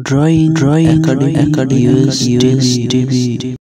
Drawing Drawing Academy, Academy US TV